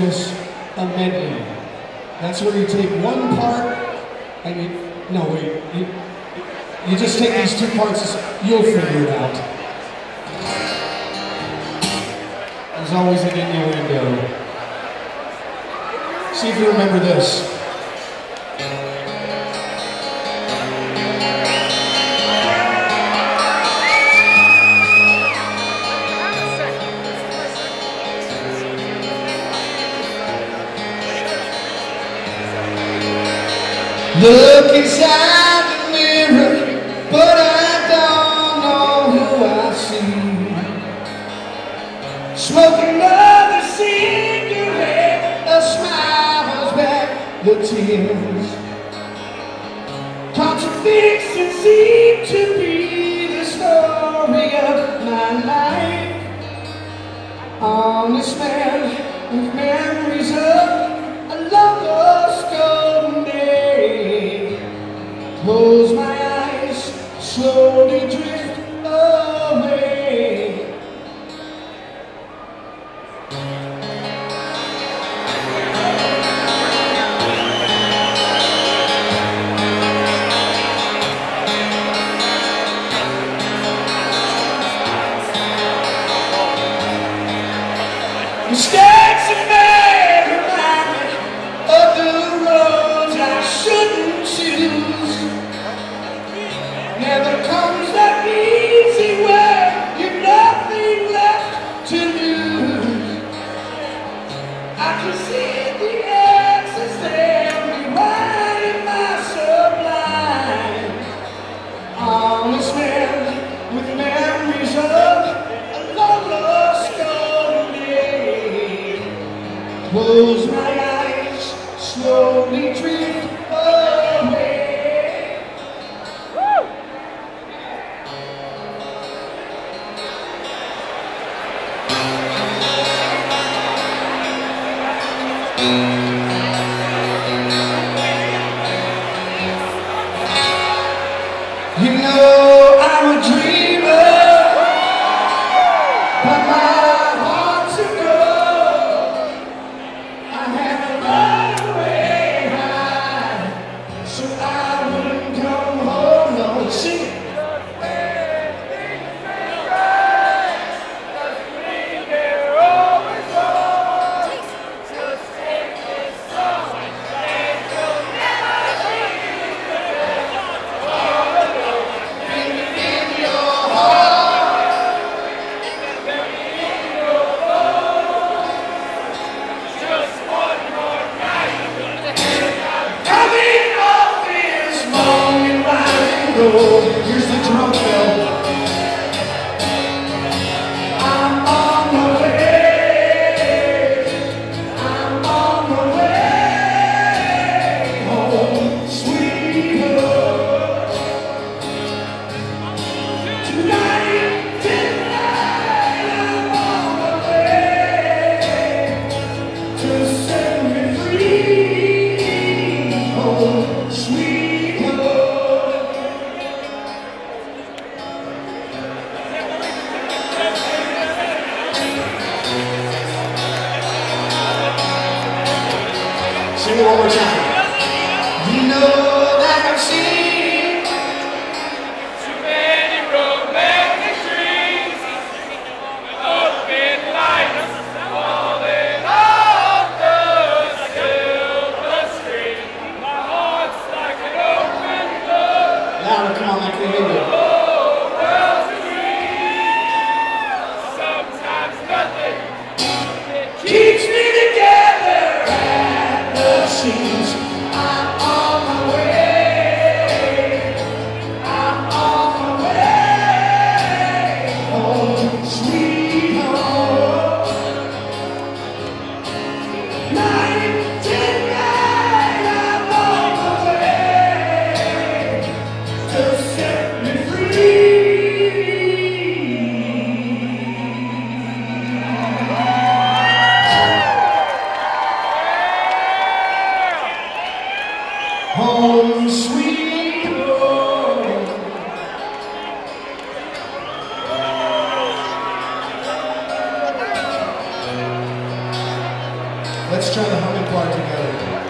business a medley. That's where you take one part and you, no wait, you, you just take these two parts, you'll figure it out. There's always an innuendo. See if you remember this. Look inside the mirror, but I don't know who I see. Smoke another cigarette, a smile's back the tears. Contradictions seem to Yeah. see. Here's the drum fill. it one more time. You know that I've seen Let's try the humming part together.